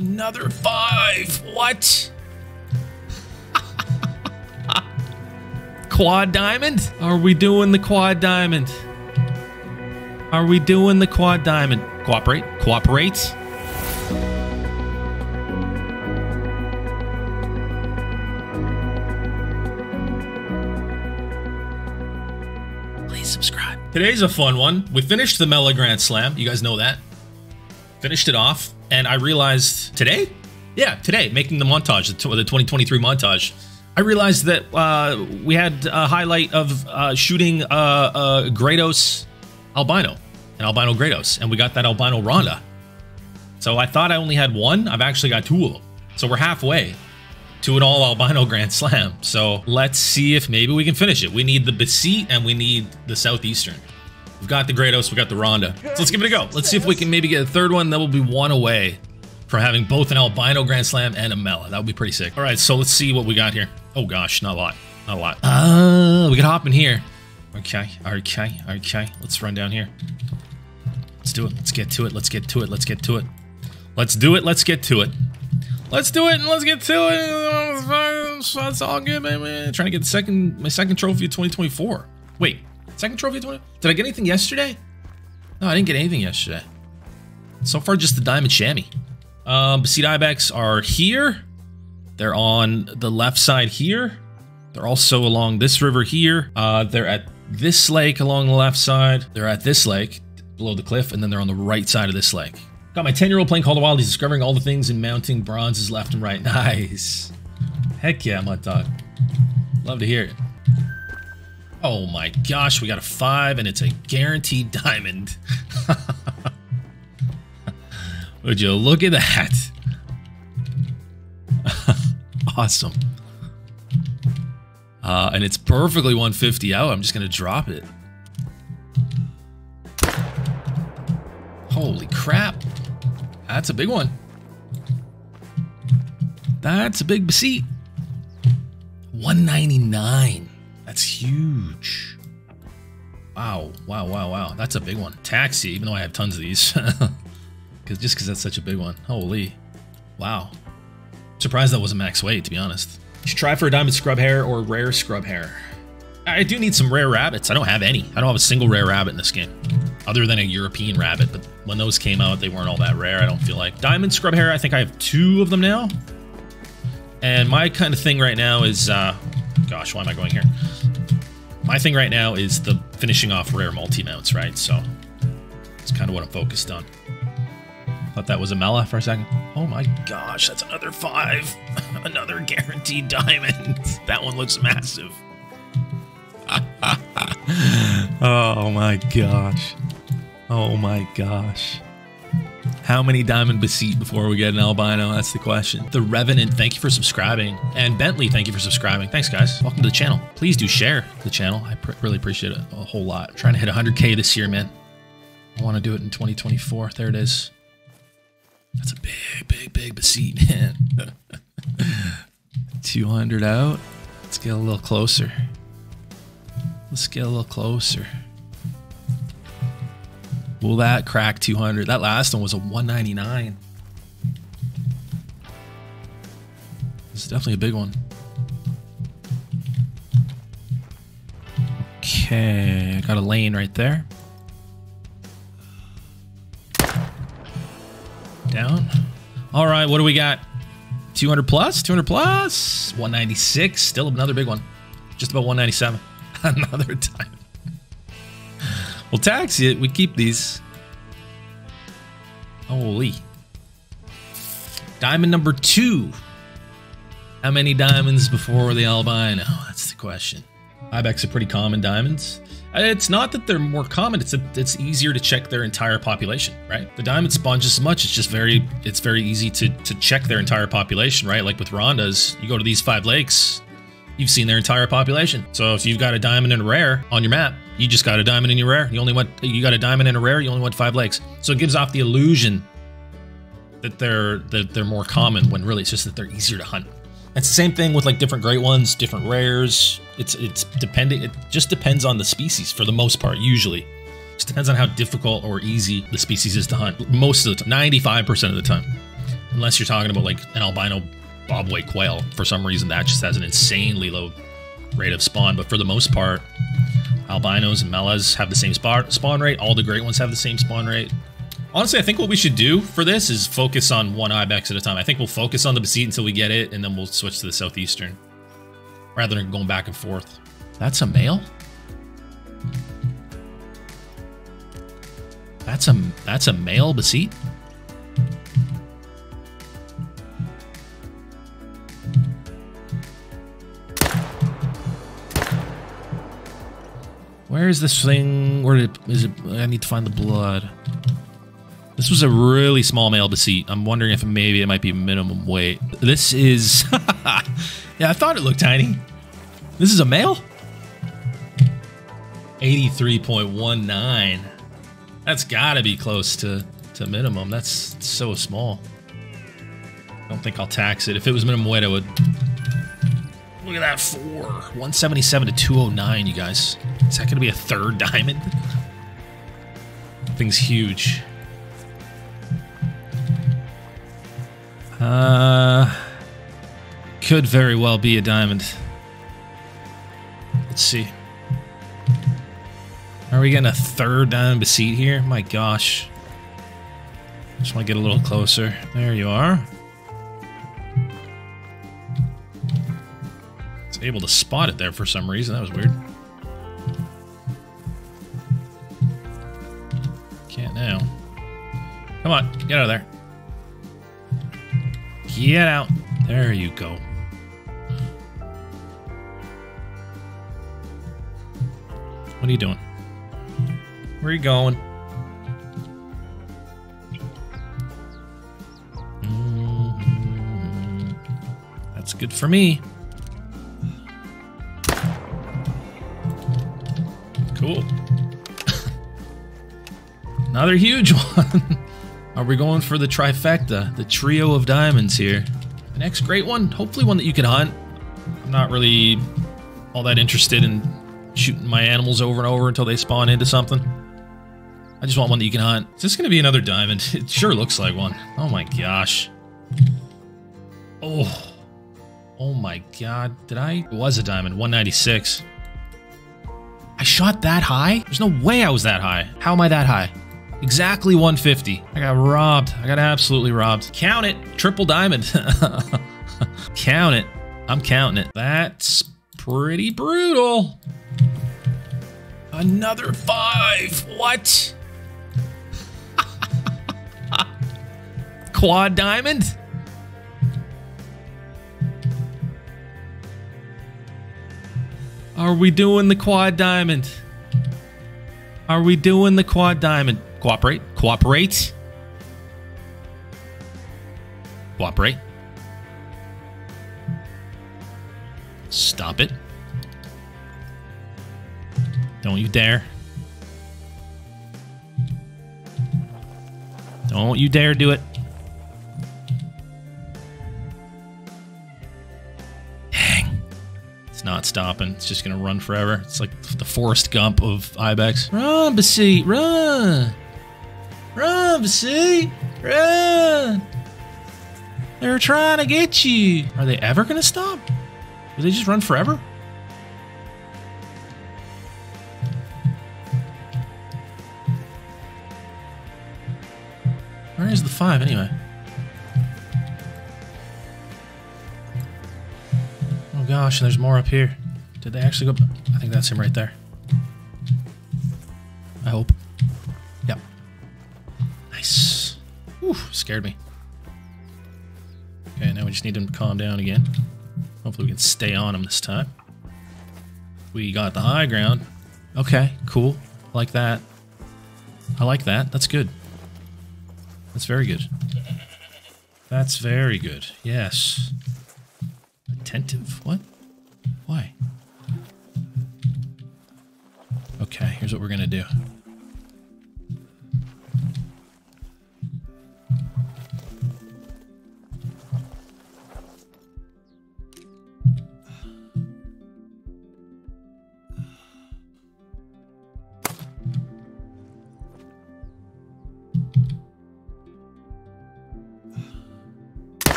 Another five. What? quad diamond? Are we doing the quad diamond? Are we doing the quad diamond? Cooperate. Cooperate. Please subscribe. Today's a fun one. We finished the Mela Grand Slam. You guys know that. Finished it off, and I realized today? Yeah, today, making the montage, the 2023 montage. I realized that uh, we had a highlight of uh, shooting uh, uh, Gredos albino, an albino Gredos, and we got that albino Ronda. So I thought I only had one. I've actually got two of them. So we're halfway to an all albino Grand Slam. So let's see if maybe we can finish it. We need the Beceite and we need the Southeastern. We've got the Gredos, we got the Ronda. So let's give it a go. Let's see if we can maybe get a third one. That will be one away from having both an albino Grand Slam and a Mela. That would be pretty sick. All right, so let's see what we got here. Oh gosh, not a lot. Not a lot. Uh, we can hop in here. Okay, okay, okay. Let's run down here. Let's do it. Let's get to it. Let's get to it. Let's get to it. Let's do it. Let's get to it. Let's do it and let's get to it. That's all good, man. Trying to get the second my second trophy of 2024. Wait, second trophy of 20? Did I get anything yesterday? No, I didn't get anything yesterday. So far, just the diamond chamois. Um, Beceite Ibex are here. They're on the left side here. They're also along this river here. Uh, they're at this lake along the left side. They're at this lake below the cliff, and then they're on the right side of this lake. Got my 10-year-old playing Call of the Wild. He's discovering all the things and mounting bronzes left and right. Nice. Heck yeah, Mud Dog. Love to hear it. Oh my gosh, we got a five and it's a guaranteed diamond. Would you look at that? awesome. Uh, and it's perfectly 150 out. I'm just going to drop it. Holy crap. That's a big one. That's a big seat. 199. That's huge. Wow, wow, wow, wow. That's a big one. Taxi, even though I have tons of these. Cause just because that's such a big one. Holy. Wow. Surprised that wasn't max weight, to be honest. You should try for a diamond scrub hair or rare scrub hair. I do need some rare rabbits. I don't have any. I don't have a single rare rabbit in this game. Other than a European rabbit, but when those came out, they weren't all that rare, I don't feel like. Diamond scrub hair, I think I have two of them now. And my kind of thing right now is, uh, gosh, why am I going here? My thing right now is the finishing off rare multi-mounts, right? So it's kind of what I'm focused on. Thought that was a Mela for a second. Oh my gosh, that's another five. another guaranteed diamond. that one looks massive. oh my gosh. Oh my gosh. How many diamond beceite before we get an albino? That's the question. The Revenant, thank you for subscribing. And Bentley, thank you for subscribing. Thanks, guys. Welcome to the channel. Please do share the channel. I really appreciate it a whole lot. I'm trying to hit 100K this year, man. I want to do it in 2024. There it is. That's a big, big, big beceite, man. 200 out. Let's get a little closer. Let's get a little closer. Will that crack 200? That last one was a 199. This is definitely a big one. Okay, got a lane right there. Down. All right, what do we got? 200 plus? 200 plus? 196. Still another big one. Just about 197. another time. We'll taxi it. We keep these. Holy. Diamond number two. How many diamonds before the albino? That's the question. Ibex are pretty common diamonds. Uh, it's not that they're more common, it's it's easier to check their entire population, right? The diamond spawn just as much, it's just very it's very easy to to check their entire population, right? Like with Rondas, you go to these five lakes, you've seen their entire population. So if you've got a diamond and rare on your map, you just got a diamond in your rare. You only went you got a diamond in a rare, you only went five lakes. So it gives off the illusion that they're that they're more common when really it's just that they're easier to hunt. It's the same thing with like different great ones, different rares. It's it's depending. It just depends on the species for the most part. Usually, it just depends on how difficult or easy the species is to hunt. Most of the time, ninety five percent of the time. Unless you're talking about like an albino bobwhite quail. For some reason, that just has an insanely low rate of spawn. But for the most part, albinos and melas have the same spawn rate. All the great ones have the same spawn rate. Honestly, I think what we should do for this is focus on one ibex at a time. I think we'll focus on the Beceite until we get it, and then we'll switch to the southeastern. Rather than going back and forth. That's a male? That's a that's a male Beceite? Where is this thing? Where did, is it? I need to find the blood. This was a really small male Beceite. I'm wondering if maybe it might be minimum weight. This is... yeah, I thought it looked tiny. This is a male? 83.19. That's gotta be close to, to minimum. That's so small. I don't think I'll tax it. If it was minimum weight, I would... Look at that, four. 177 to 209, you guys. Is that gonna be a third diamond? thing's huge. Uh, could very well be a diamond. Let's see. Are we getting a third diamond Beceite here? My gosh. Just want to get a little closer. There you are. It's able to spot it there for some reason. That was weird. Can't now. Come on, get out of there. Get out. There you go. What are you doing? Where are you going? Mm-hmm. That's good for me. Another huge one. Are we going for the trifecta, the trio of diamonds here? The next great one, hopefully one that you can hunt. I'm not really all that interested in shooting my animals over and over until they spawn into something. I just want one that you can hunt. Is this going to be another diamond? It sure looks like one. Oh my gosh. Oh. Oh my god. Did I? It was a diamond. 196. I shot that high? There's no way I was that high. How am I that high? Exactly 150. I got robbed. I got absolutely robbed. Count it. Triple diamond. Count it. I'm counting it. That's pretty brutal. Another five. What? Quad diamond? Are we doing the quad diamond? Are we doing the quad diamond? Cooperate. Cooperate. Cooperate. Stop it. Don't you dare. Don't you dare do it. Dang. It's not stopping. It's just going to run forever. It's like the Forrest Gump of Ibex. Run, Beceite, run. Run, see? Run! They're trying to get you. Are they ever going to stop? Do they just run forever? Where is the five anyway? Oh gosh, and there's more up here. Did they actually go? I think that's him right there. I hope. Scared me. Okay, now we just need him to calm down again. Hopefully we can stay on him this time. We got the high ground. Okay, cool. like that. I like that. That's good. That's very good. That's very good. Yes. Attentive. What? Why? Okay, here's what we're going to do.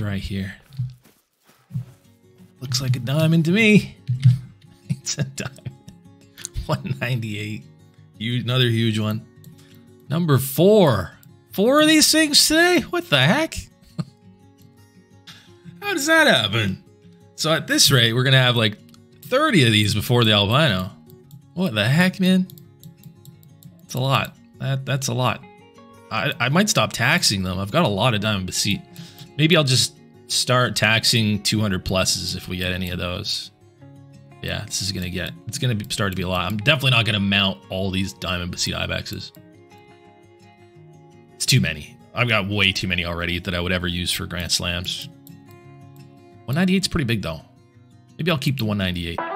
Right here. Looks like a diamond to me. it's a diamond. 198. Huge, another huge one. Number four. Four of these things today? What the heck? How does that happen? So at this rate, we're going to have like 30 of these before the albino. What the heck, man? It's a lot. That That's a lot. I, I might stop taxing them. I've got a lot of diamond beceite. Maybe I'll just start taxing 200 pluses if we get any of those. Yeah, this is gonna get, it's gonna start to be a lot. I'm definitely not gonna mount all these diamond beceite ibexes. It's too many. I've got way too many already that I would ever use for Grand Slams. 198 is pretty big though. Maybe I'll keep the 198.